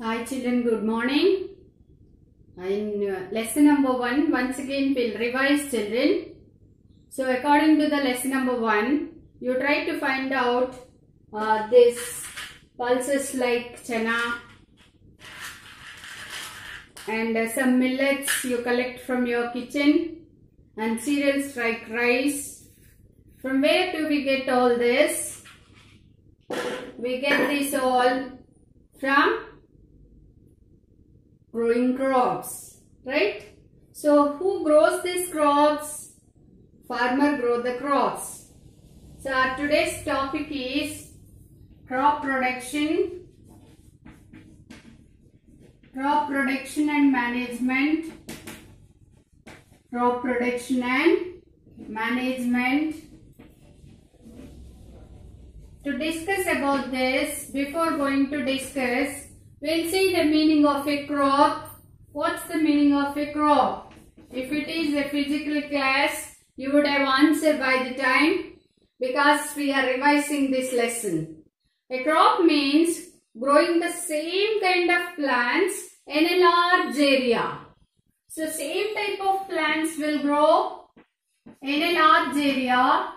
Hi children, good morning. In uh, lesson number 1, once again we'll revise children. So according to the lesson number 1, you try to find out uh, this pulses like chana and uh, some millets you collect from your kitchen and cereals like rice. From where do we get all this? We get this all from growing crops, right? So who grows these crops? Farmer grow the crops. So our today's topic is crop production, crop production and management, crop production and management. To discuss about this, before going to discuss, We'll see the meaning of a crop. What's the meaning of a crop? If it is a physical class, you would have answered by the time because we are revising this lesson. A crop means growing the same kind of plants in a large area. So same type of plants will grow in a large area.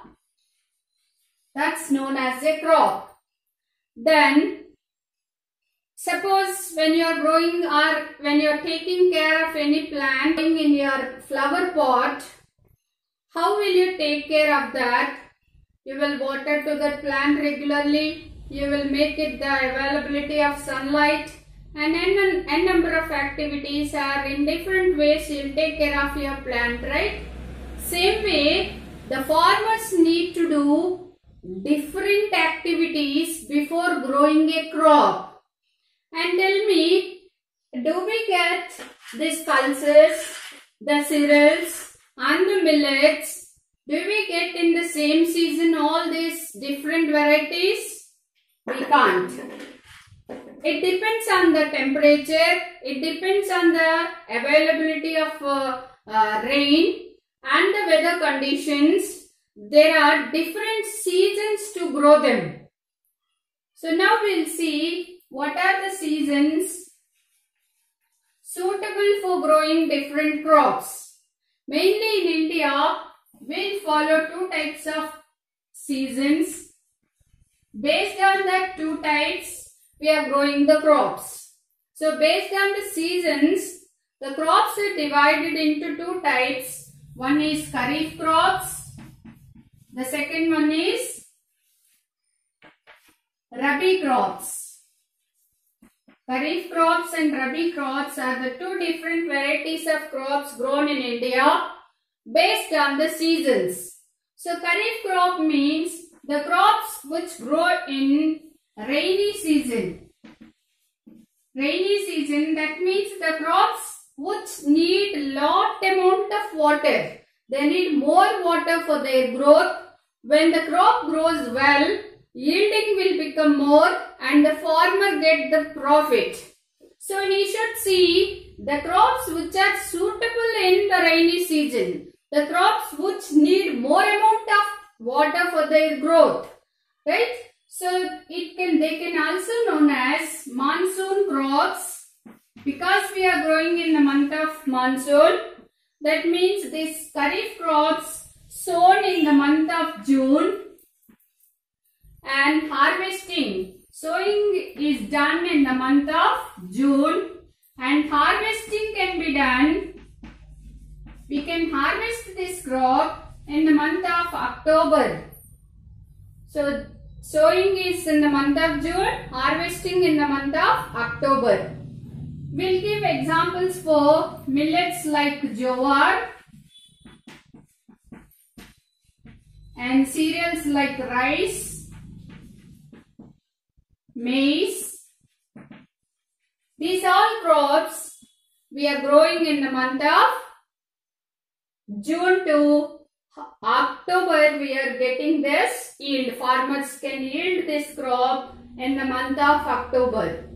That's known as a crop. Then Suppose when you are growing or when you are taking care of any plant in your flower pot, how will you take care of that? You will water to that plant regularly. You will make it the availability of sunlight and n, n number of activities are in different ways you will take care of your plant, right? Same way, the farmers need to do different activities before growing a crop and tell me, do we get these pulses, the cereals and the millets? Do we get in the same season all these different varieties? We can't. It depends on the temperature, it depends on the availability of uh, uh, rain and the weather conditions. There are different seasons to grow them. So now we'll see what are the seasons suitable for growing different crops? Mainly in India, we'll follow two types of seasons. Based on that two types, we are growing the crops. So based on the seasons, the crops are divided into two types. One is Kharif crops. The second one is Rabi crops. Kharif crops and Rabi crops are the two different varieties of crops grown in India based on the seasons. So Kharif crop means the crops which grow in rainy season. Rainy season that means the crops which need lot amount of water. They need more water for their growth. When the crop grows well, yielding will become more and the farmer get the profit. So he should see the crops which are suitable in the rainy season. The crops which need more amount of water for their growth. Right? So it can they can also known as monsoon crops because we are growing in the month of monsoon. That means these kharif crops sown in the month of June and harvesting. Sowing is done in the month of June and harvesting can be done. We can harvest this crop in the month of October. So sowing is in the month of June, harvesting in the month of October. We'll give examples for millets like jowar and cereals like rice maize. These all crops we are growing in the month of June to October we are getting this yield. Farmers can yield this crop in the month of October.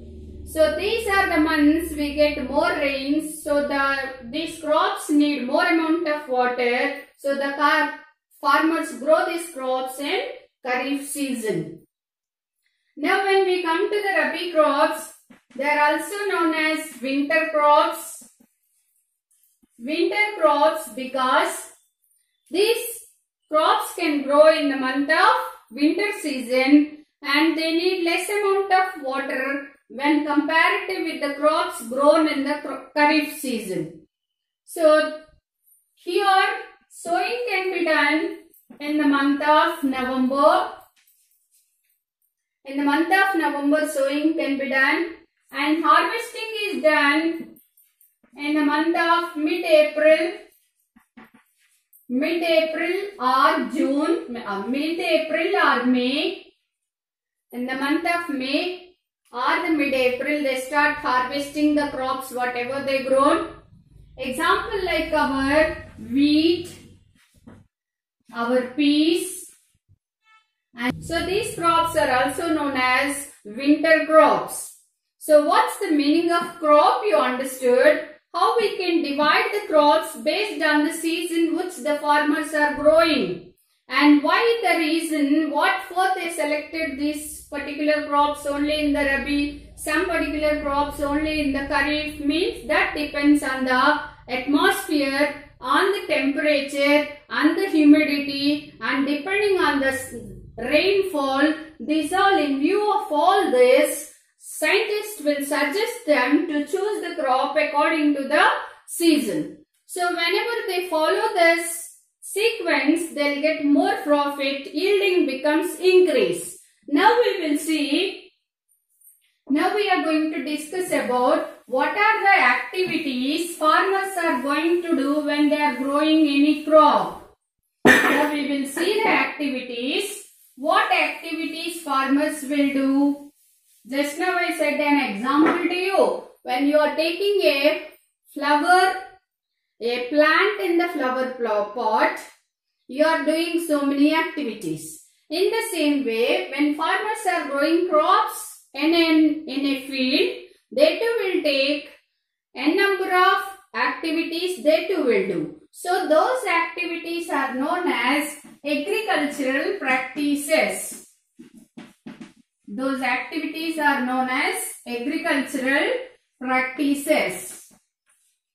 So these are the months we get more rains. So the these crops need more amount of water. So the farmers grow these crops in Kharif season. Now when we come to the Rabi crops, They are also known as winter crops. Winter crops because these crops can grow in the month of winter season and they need less amount of water when comparative with the crops grown in the kharif season. So here sowing can be done in the month of November. In the month of November sowing can be done and harvesting is done in the month of mid-April mid-April or June, uh, mid-April or May. In the month of May or the mid-April, they start harvesting the crops, whatever they grown. Example like our wheat, our peas. So these crops are also known as winter crops. So what's the meaning of crop you understood? how we can divide the crops based on the season which the farmers are growing and why the reason what for they selected these particular crops only in the Rabi, some particular crops only in the Kharif means that depends on the atmosphere, on the temperature on the humidity and depending on the rainfall, these all in view of all this scientists will suggest them to choose the crop according to the season. So whenever they follow this sequence, they'll get more profit, yielding becomes increase. Now we will see, now we are going to discuss about what are the activities farmers are going to do when they are growing any crop. Now we will see the activities, what activities farmers will do just now I said an example to you. When you are taking a flower, a plant in the flower pot, you are doing so many activities. In the same way, when farmers are growing crops in, an, in a field, they too will take a number of activities they too will do. So those activities are known as agricultural practices. Those activities are known as agricultural practices.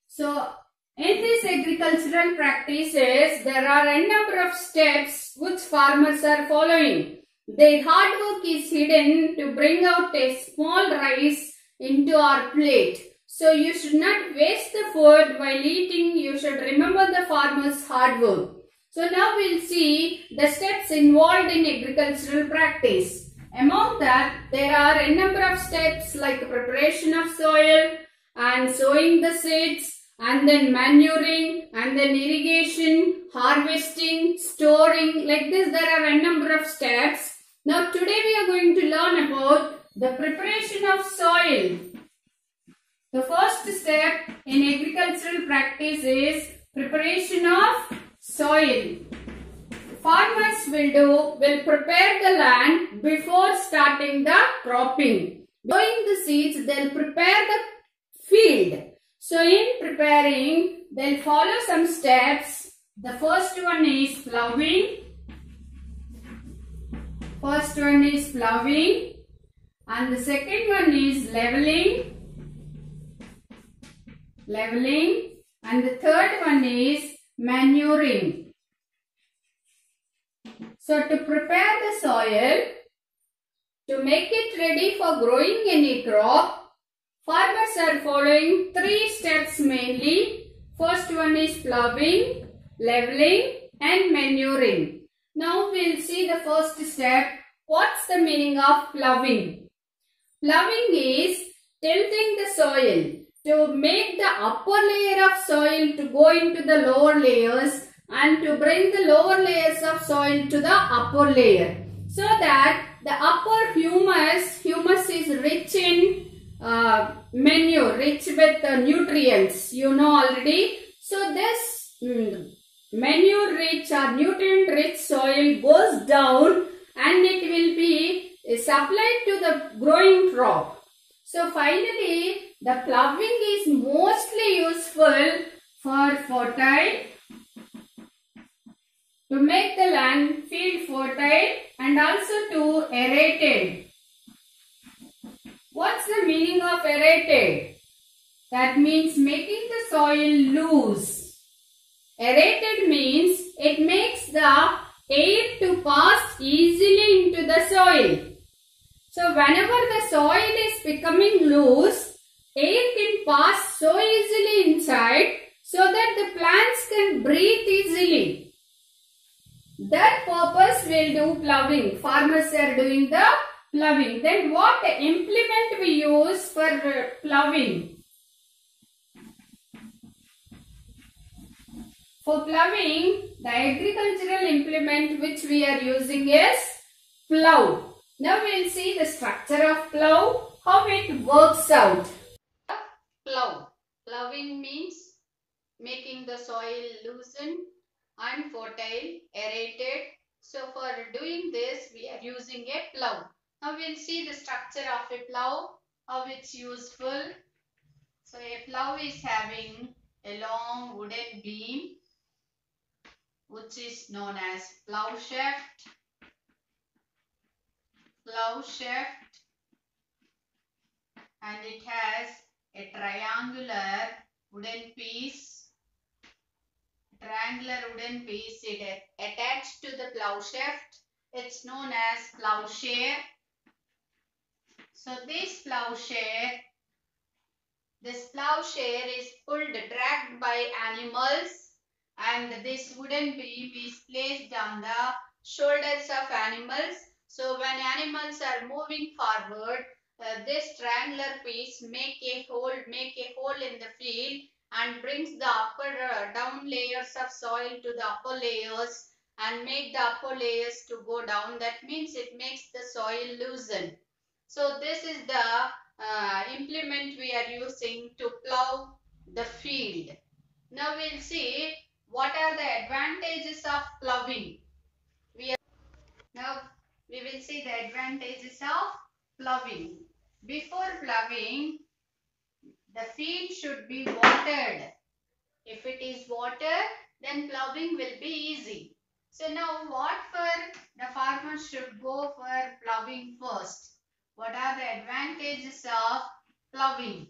So, in these agricultural practices, there are a number of steps which farmers are following. Their hard work is hidden to bring out a small rice into our plate. So you should not waste the food while eating. You should remember the farmer's hard work. So now we'll see the steps involved in agricultural practice. Among that, there are a number of steps like preparation of soil and sowing the seeds and then manuring and then irrigation, harvesting, storing. Like this, there are a number of steps. Now, today we are going to learn about the preparation of soil. The first step in agricultural practice is preparation of soil farmers will do will prepare the land before starting the cropping. Sowing the seeds, they'll prepare the field. So in preparing, they'll follow some steps. The first one is plowing. First one is plowing. And the second one is leveling. Leveling. And the third one is manuring. So to prepare the soil, to make it ready for growing any crop, farmers are following three steps mainly. First one is plowing, leveling and manuring. Now we'll see the first step. What's the meaning of plowing? Plowing is tilting the soil to make the upper layer of soil to go into the lower layers and to bring the lower layers of soil to the upper layer so that the upper humus, humus is rich in uh, manure, rich with uh, nutrients, you know already. So this mm, manure rich or nutrient rich soil goes down and it will be supplied to the growing crop. So finally the ploughing is mostly useful for fertile to make the land field fertile and also to aerate it. What's the meaning of aerated? That means making the soil loose. Aerated means it makes the air to pass easily into the soil. So whenever the soil is becoming loose, air can pass so easily inside so that the plants can breathe easily. That purpose will do ploughing. Farmers are doing the ploughing. Then what implement we use for uh, ploughing? For ploughing, the agricultural implement which we are using is plough. Now we will see the structure of plough, how it works out. Plough. Ploughing means making the soil loosen and fertile, aerated. So for doing this, we are using a plough. Now we'll see the structure of a plough, how it's useful. So a plough is having a long wooden beam which is known as plough shaft. Plough shaft and it has a triangular wooden piece. Triangular wooden piece it attached to the plough shaft. It's known as ploughshare. So this ploughshare, this ploughshare is pulled, dragged by animals and this wooden beam is placed on the shoulders of animals. So when animals are moving forward, uh, this triangular piece make a hole, make a hole in the field and brings the upper uh, down layers of soil to the upper layers and make the upper layers to go down. That means it makes the soil loosen. So this is the uh, implement we are using to plow the field. Now we'll see what are the advantages of ploughing? We are, now we will see the advantages of ploughing. Before ploughing, the field should be watered. If it is watered, then ploughing will be easy. So now what for the farmers should go for ploughing first? What are the advantages of ploughing?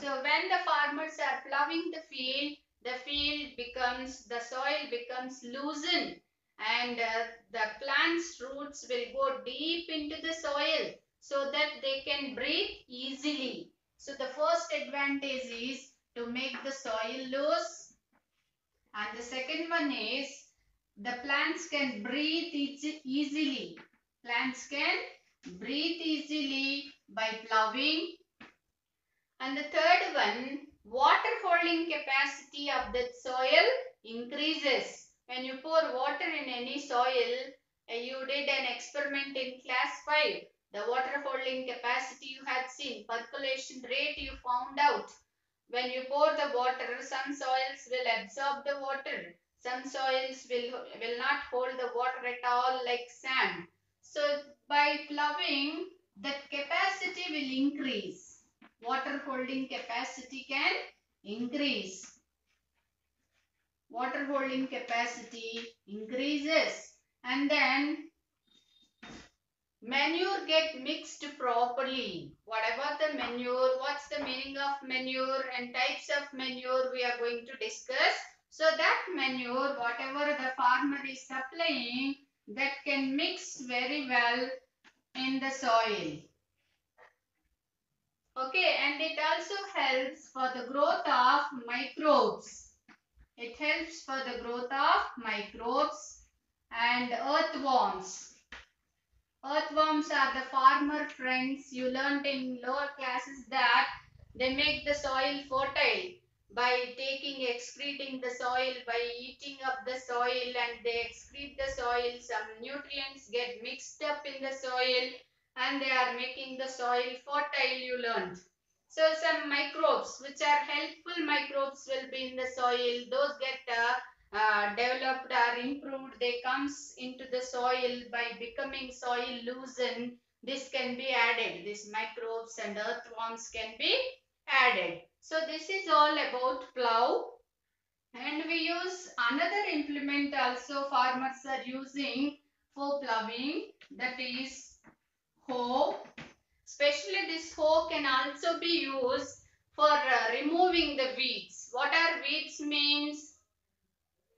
So when the farmers are ploughing the field, the field becomes, the soil becomes loosened and uh, the plant's roots will go deep into the soil so that they can breathe easily. So the first advantage is to make the soil loose and the second one is the plants can breathe easily. Plants can breathe easily by ploughing. And the third one, water holding capacity of that soil increases. When you pour water in any soil, you did an experiment in class 5. The water holding capacity you had seen, percolation rate you found out. When you pour the water, some soils will absorb the water. Some soils will, will not hold the water at all like sand. So by ploughing, that capacity will increase water holding capacity can increase. Water holding capacity increases and then manure get mixed properly. Whatever the manure, what's the meaning of manure and types of manure we are going to discuss. So that manure, whatever the farmer is supplying, that can mix very well in the soil. Okay, and it also helps for the growth of microbes. It helps for the growth of microbes and earthworms. Earthworms are the farmer friends. You learned in lower classes that they make the soil fertile by taking, excreting the soil, by eating up the soil and they excrete the soil. Some nutrients get mixed up in the soil and they are making the soil fertile you learned. So some microbes which are helpful microbes will be in the soil. Those get uh, uh, developed or improved. They comes into the soil by becoming soil loosened. This can be added. These microbes and earthworms can be added. So this is all about plough. And we use another implement also farmers are using for ploughing that is hoe Especially this hoe can also be used for uh, removing the weeds. What are weeds means?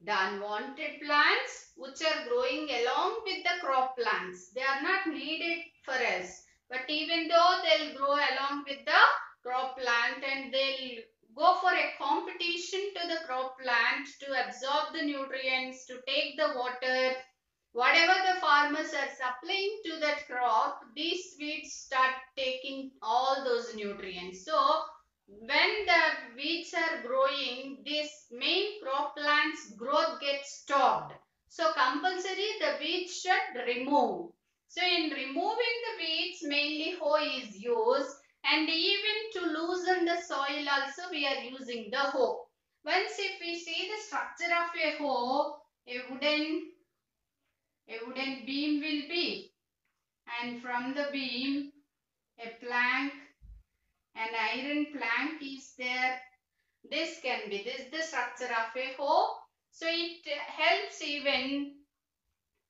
The unwanted plants which are growing along with the crop plants. They are not needed for us. But even though they'll grow along with the crop plant and they'll go for a competition to the crop plant to absorb the nutrients, to take the water, whatever the farmers are supplying to that crop, these weeds start taking all those nutrients. So, when the weeds are growing, this main crop plant's growth gets stopped. So, compulsory the weeds should remove. So, in removing the weeds, mainly hoe is used and even to loosen the soil also we are using the hoe. Once if we see the structure of a hoe, a wooden, a wooden beam will be and from the beam a plank, an iron plank is there. This can be, this the structure of a hoe. So it helps even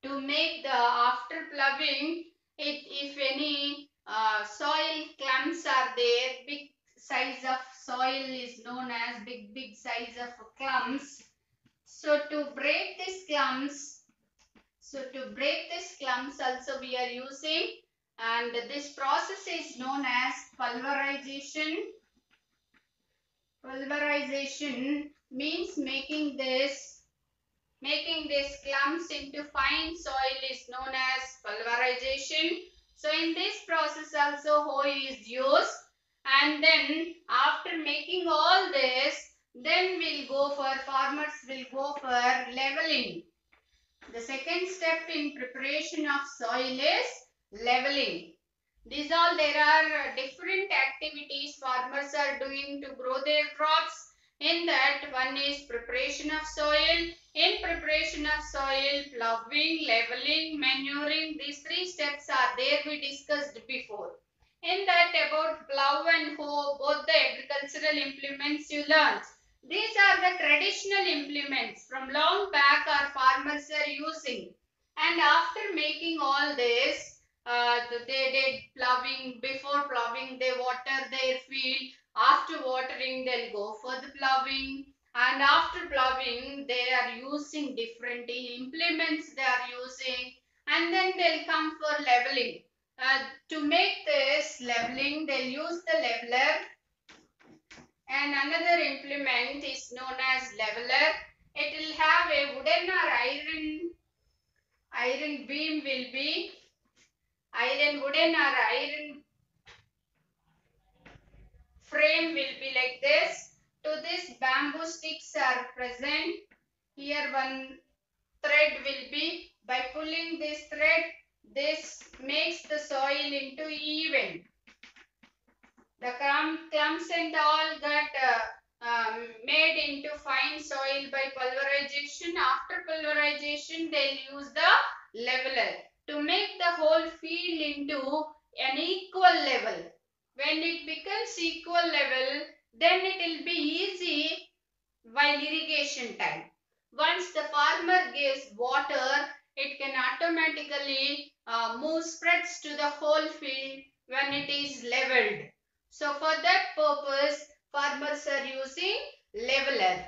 to make the after ploughing it if any uh, soil clumps are there big size of soil is known as big big size of clumps so to break these clumps so to break these clumps also we are using and this process is known as pulverization. Pulverization means making this making these clumps into fine soil is known as pulverization. So in this process also hoe is used. And then after making all this then we'll go for farmers will go for leveling. The second step in preparation of soil is leveling. These all there are different activities farmers are doing to grow their crops. In that one is preparation of soil. In preparation of soil, ploughing, leveling, manuring, these three steps are there we discussed before. In that about plough and hoe, both the agricultural implements you learned. These are the traditional implements from long back our farmers are using. And after making all this, uh, they did ploughing, before ploughing they water their field, after watering they'll go for the ploughing and after ploughing they are using different implements they are using and then they'll come for leveling. Uh, to make this leveling they'll use the leveler and another implement is known as leveler. It will have a wooden or iron iron beam will be iron wooden or iron frame will be like this. To this bamboo sticks are present. Here one thread will be. By pulling this thread, this makes the soil into even. The clumps and all got uh, um, made into fine soil by pulverization. After pulverization, they'll use the leveler to make the whole field into an equal level. When it becomes equal level, then it will be easy while irrigation time. Once the farmer gives water, it can automatically uh, move spreads to the whole field when it is leveled. So for that purpose, farmers are using leveler.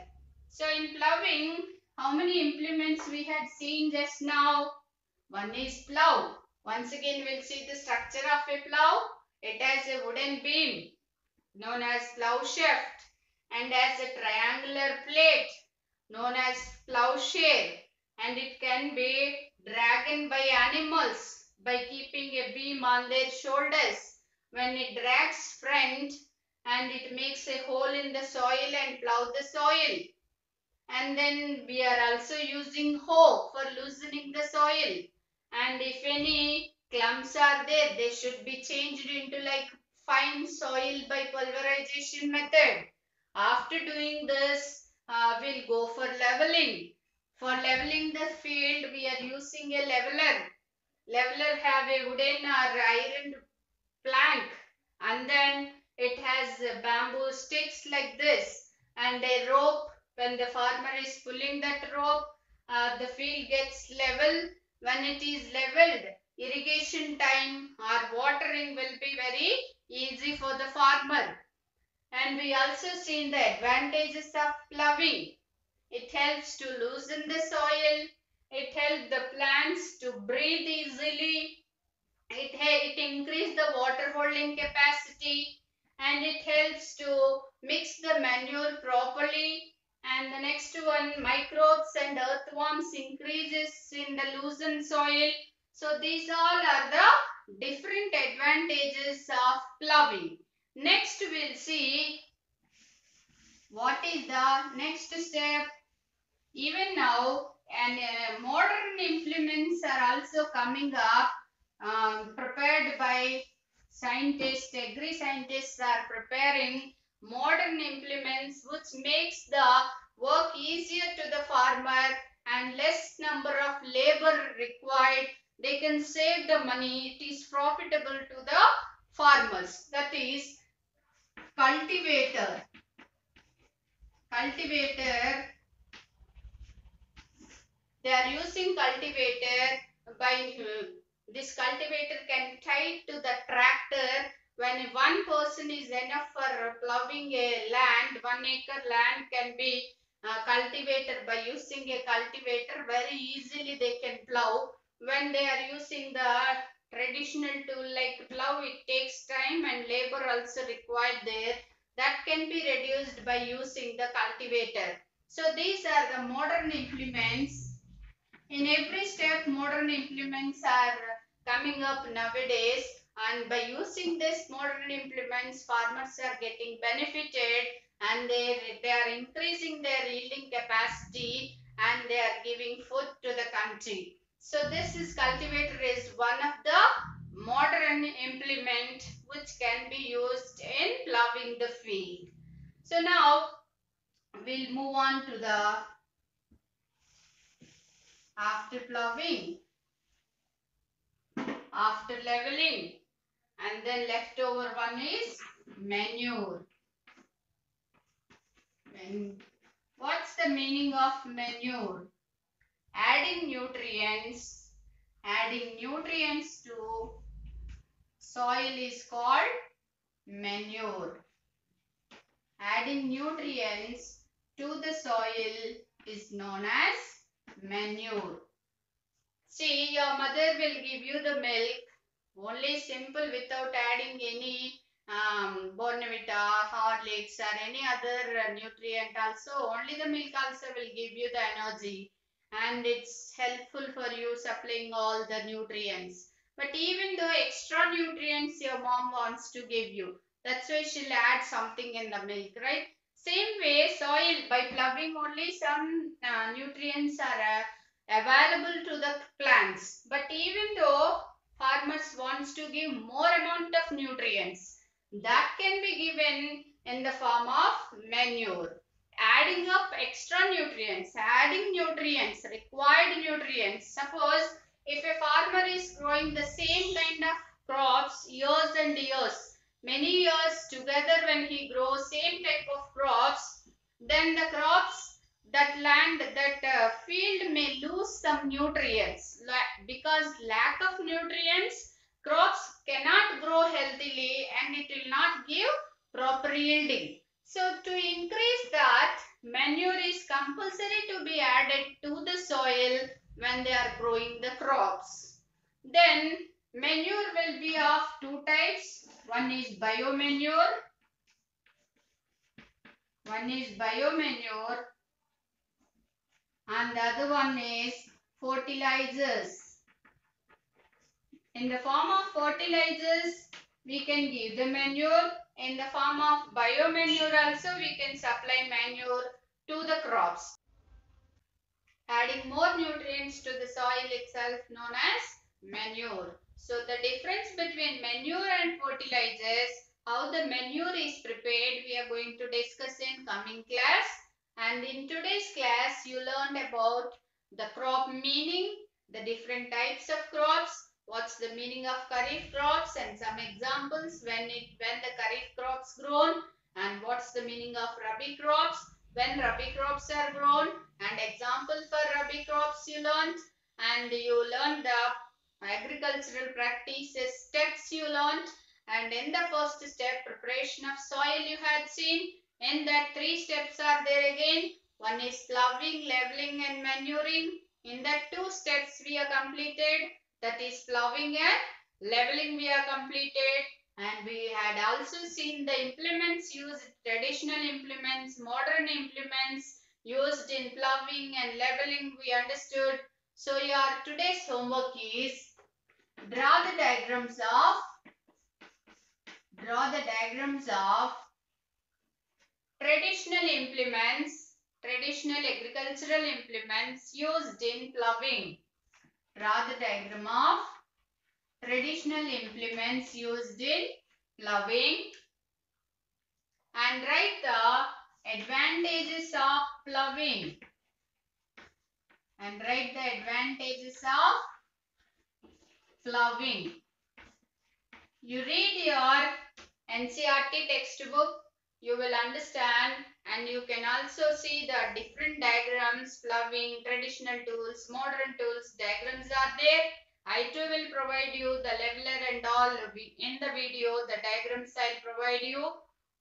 So in ploughing, how many implements we had seen just now? One is plough. Once again, we'll see the structure of a plough. It has a wooden beam known as plough shaft and has a triangular plate known as plowshare and it can be dragged by animals by keeping a beam on their shoulders. When it drags front and it makes a hole in the soil and plow the soil. And then we are also using hoe for loosening the soil. And if any clumps are there, they should be changed into like fine soil by pulverization method. After doing this, uh, we'll go for leveling. For leveling the field, we are using a leveler. Leveler have a wooden or iron plank and then it has bamboo sticks like this and a rope. When the farmer is pulling that rope, uh, the field gets level. When it is leveled, irrigation time or watering will be very easy for the farmer. And we also seen the advantages of ploughing. It helps to loosen the soil. It helps the plants to breathe easily. It, it increase the water holding capacity and it helps to mix the manure properly and the next one microbes and earthworms increases in the loosened soil. So these all are the different advantages of ploughing next we'll see what is the next step. Even now and uh, modern implements are also coming up um, prepared by scientists, agri scientists are preparing modern implements which makes the work easier to the farmer and less number of labor required. They can save the money. It is profitable to the farmers. That is cultivator. Cultivator. They are using cultivator by uh, this cultivator can tie to the tractor when one person is enough for plowing a land, one acre land can be uh, cultivated by using a cultivator very easily they can plow. When they are using the traditional tool like plow it takes time and labor also required there that can be reduced by using the cultivator. So these are the modern implements. In every step modern implements are coming up nowadays and by using this modern implements farmers are getting benefited and they, they are increasing their yielding capacity and they are giving food to the country. So this is cultivator is one of the modern implement which can be used in ploughing the field. So now we'll move on to the after ploughing after leveling and then leftover one is manure. When, what's the meaning of manure? Adding nutrients, adding nutrients to soil is called manure. Adding nutrients to the soil is known as manure. See, your mother will give you the milk only simple without adding any um, Bournvita, Horlicks or any other nutrient also. Only the milk also will give you the energy and it's helpful for you supplying all the nutrients. But even though extra nutrients your mom wants to give you, that's why she'll add something in the milk, right? Same way, soil, by ploughing only some uh, nutrients are uh, available to the plants. But even though farmers wants to give more amount of nutrients, that can be given in the form of manure. Adding up extra nutrients, adding nutrients, required nutrients. Suppose if a farmer is growing the same kind of crops years and years, many years together when he grows same type of crops, then the crops that land, that uh, field may lose some nutrients. Because lack of nutrients, crops cannot grow healthily and it will not give proper yielding. So to increase that, manure is compulsory to be added to the soil when they are growing the crops. Then manure will be of two types. One is biomanure. One is biomanure and the other one is fertilizers. In the form of fertilizers, we can give the manure. In the form of biomanure also, we can supply manure to the crops. Adding more nutrients to the soil itself known as manure. So the difference between manure and fertilizers, how the manure is prepared, we are going to discuss in coming class. And in today's class, you learned about the crop meaning, the different types of crops, what's the meaning of kharif crops and some examples when it when the kharif crops grown and what's the meaning of rabi crops when rabi crops are grown and example for rabi crops you learned. And you learned the agricultural practices steps you learned. And in the first step preparation of soil you had seen in that three steps are there again. One is ploughing leveling and manuring. In that two steps we are completed. That is ploughing and leveling we are completed. And we had also seen the implements used traditional implements modern implements used in ploughing and leveling we understood. So your today's homework is draw the diagrams of draw the diagrams of traditional implements traditional agricultural implements used in ploughing. Draw the diagram of traditional implements used in ploughing. And write the advantages of ploughing. And write the advantages of ploughing. You read your NCERT textbook, you will understand and you can also see the different diagrams, ploughing, traditional tools, modern tools, diagrams are there. I too will provide you the leveler and all in the video, the diagrams I'll provide you.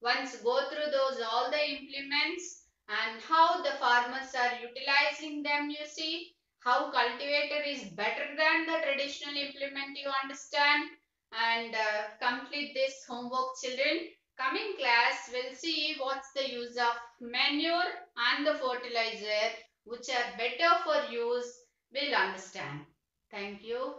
Once go through those all the implements and how the farmers are utilizing them you see how cultivator is better than the traditional implement you understand and uh, complete this homework children coming class we'll see what's the use of manure and the fertilizer which are better for use we'll understand. Thank you